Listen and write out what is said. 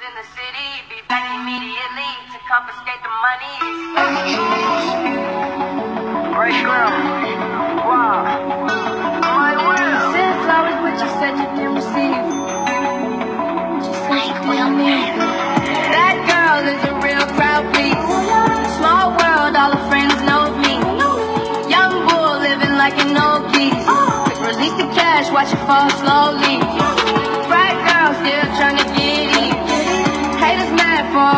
in the city, be back immediately to confiscate the money. Right, girl. Wow. My will. Sent flowers, but you said you didn't receive. She said you didn't. That girl is a real crowd. Small world, all her friends know me. Young bull living like an old geese. Oh. Release the cash, watch it fall slowly. Frat